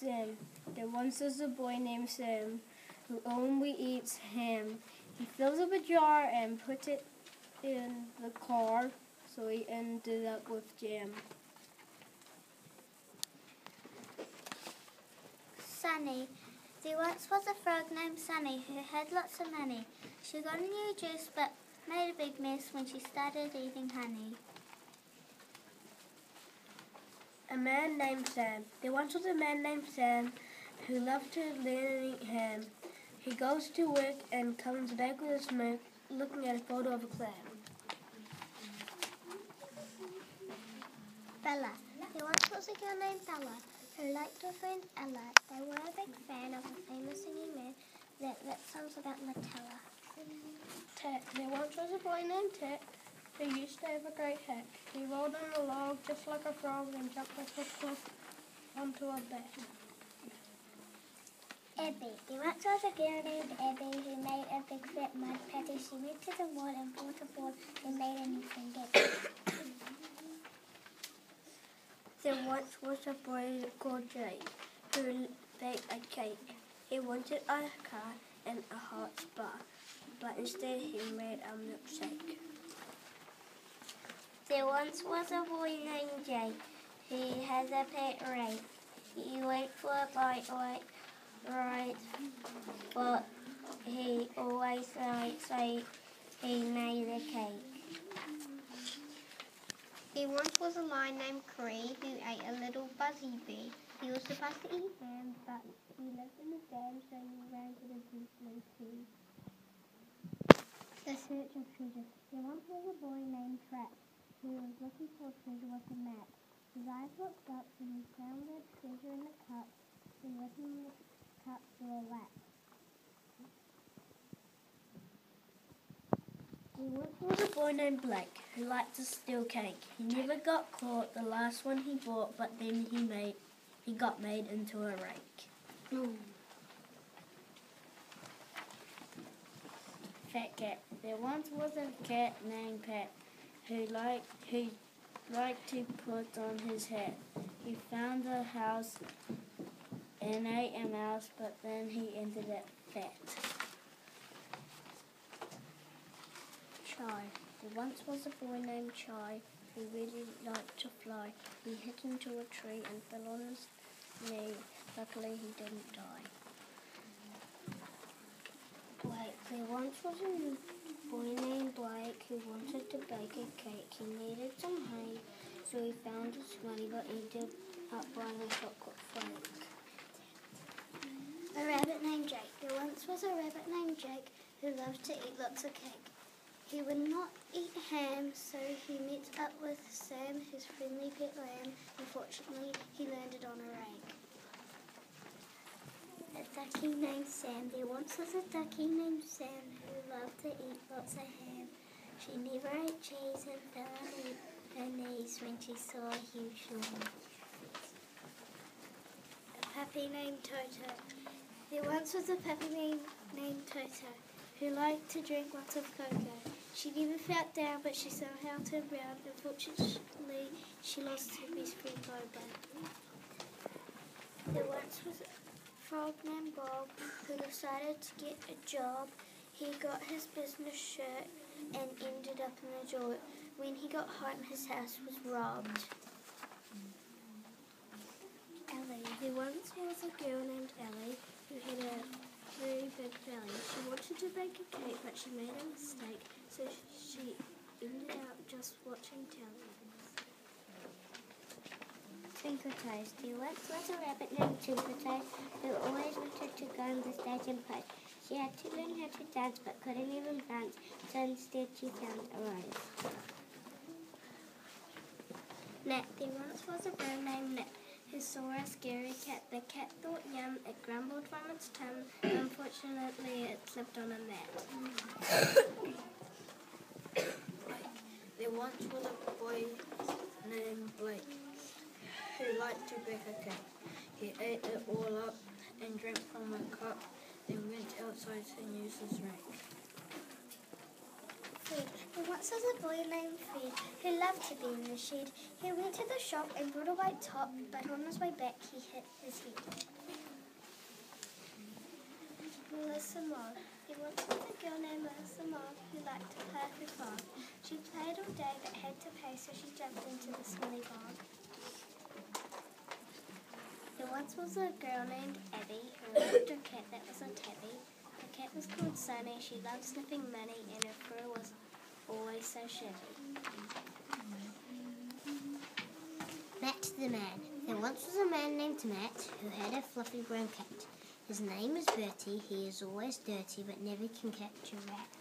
Sam. There once was a boy named Sam who only eats ham. He fills up a jar and puts it in the car, so he ended up with jam. Sunny. There once was a frog named Sunny who had lots of money. She got a new juice but made a big mess when she started eating honey. A man named Sam. There once was a man named Sam who loved to learn and eat ham. He goes to work and comes back with a smoke, looking at a photo of a clam. Bella. There once was a girl named Bella who liked her friend Ella. They were a big fan of a famous singing man that wrote songs about Nutella. Ted. There once was a boy named Ted who used to have a great hat. He rolled on a log just like a frog and jumped off a cliff onto a bed. Abby. There once was a girl named Abby who made a big fat mud patty. She went to the wall and bought a ball and made a new finger. There once was a boy called Jake who baked a cake. He wanted a car and a hot spa, but instead he made a milkshake. Once was a boy named Jake. He has a pet rat. He went for a bike right, but he always likes so he made a cake. There once was a lion named Cree who ate a little buzzy bee. He was supposed to eat ham, but he lived in a dam, so he ran to the policeman too. The search of treasure. There once was a boy named Trap who was looking for treasure with a map. His eyes looked up and he found the treasure in the cup, and within the cup were a rat. There once was a boy named Blake who liked to steal cake. He never got caught the last one he bought, but then he made he got made into a rake. Fat cat. There once was a cat named Pat who liked who liked to put on his hat. He found a house and ate a mouse, but then he ended up fat. Chai. There once was a boy named Chai who really liked to fly. He hit into a tree and fell on his knee. Luckily, he didn't die. Blake. There once was a Who wanted to bake a cake. He needed some honey, so he found his money but ended up buying a chocolate flake. A rabbit named Jake. There once was a rabbit named Jake who loved to eat lots of cake. He would not eat ham, so he met up with Sam, his friendly pet lamb. Unfortunately, he landed on a rake. A ducky named Sam. There once was a ducky named Sam who loved to eat lots of ham. She never ate cheese and fell on her- knees when she saw a huge lamb. A puppy named Toto. There once was a puppy named, named Toto who liked to drink lots of cocoa. She never felt down, but she somehow turned round. Unfortunately, she lost her best friend Boba. There once was a frog named Bob who decided to get a job. He got his business shirt and ended up in a jail. When he got home, his house was robbed. Ellie. There once was a girl named Ellie who had a very big belly. She wanted to bake a cake, but she made a mistake, so she ended up just watching telly. Twinkle Toes. There once was a rabbit named Twinkle Toes who always wanted to go on the stage and play. She had to learn how to dance but couldn't even dance, so instead she found a rose. Nat. There once was a bird named Nat who saw a scary cat. The cat thought yum, it grumbled from its tongue. Unfortunately, it slipped on a mat. There once was a boy named Blake who liked to bake a cake. He ate it all up and drank from a cup, then went outside to use his rake. There once was a boy named Fred who loved to be in the shed. He went to the shop and bought a white top, but on his way back he hit his head. Melissa Moore. There once was a girl named Melissa Moore who liked to play with fog. She played all day but had to pay, so she jumped into the smelly bog. There once was a girl named Abby who loved a cat that was a tabby. Cat was called Sunny. She loved sniffing money and her fur was always so shabby. Matt the Man. There once was a man named Matt who had a fluffy brown cat. His name is Bertie. He is always dirty but never can catch a rat.